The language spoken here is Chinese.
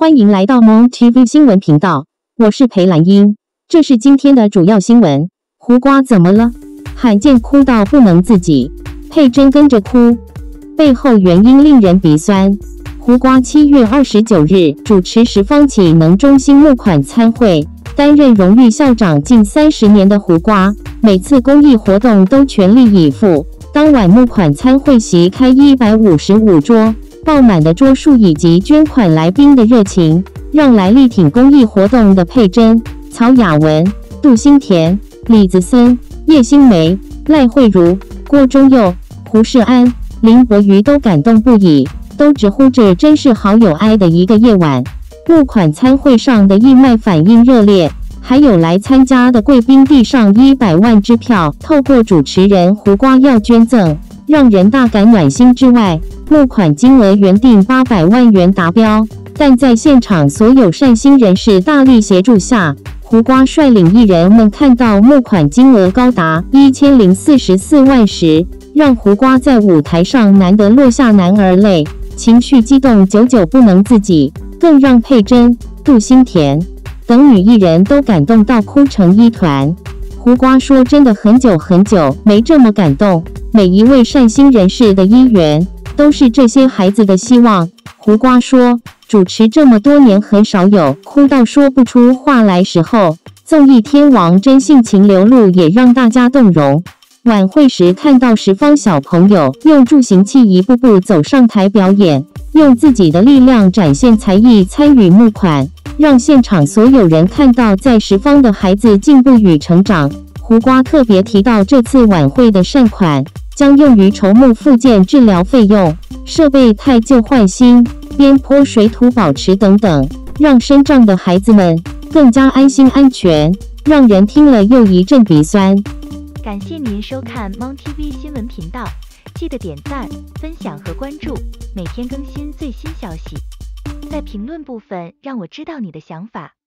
欢迎来到 Mon TV 新闻频道，我是裴兰英。这是今天的主要新闻。胡瓜怎么了？罕见哭到不能自己，佩珍跟着哭，背后原因令人鼻酸。胡瓜七月二十九日主持十方启能中心募款参会，担任荣誉校长近三十年的胡瓜，每次公益活动都全力以赴。当晚募款参会席开一百五十五桌。爆满的桌数以及捐款来宾的热情，让来力挺公益活动的佩珍、曹雅文、杜新田、李子森、叶新梅、赖慧茹、郭忠佑、胡世安、林博瑜都感动不已，都直呼这真是好有爱的一个夜晚。募款参会上的义卖反应热烈，还有来参加的贵宾递上一百万支票，透过主持人胡瓜要捐赠。让人大感暖心之外，募款金额原定八百万元达标，但在现场所有善心人士大力协助下，胡瓜率领艺人们看到募款金额高达一千零四十四万时，让胡瓜在舞台上难得落下男儿泪，情绪激动，久久不能自己，更让佩珍、杜新田等女艺人都感动到哭成一团。胡瓜说：“真的很久很久没这么感动。”每一位善心人士的姻缘，都是这些孩子的希望。胡瓜说：“主持这么多年，很少有哭到说不出话来时候。综艺天王真性情流露，也让大家动容。晚会时看到十方小朋友用助行器一步步走上台表演，用自己的力量展现才艺，参与募款，让现场所有人看到在十方的孩子进步与成长。”胡瓜特别提到，这次晚会的善款将用于筹募复健治疗费用、设备太旧换新、边坡水土保持等等，让身障的孩子们更加安心安全，让人听了又一阵鼻酸。感谢您收看 Mon TV 新闻频道，记得点赞、分享和关注，每天更新最新消息。在评论部分让我知道你的想法。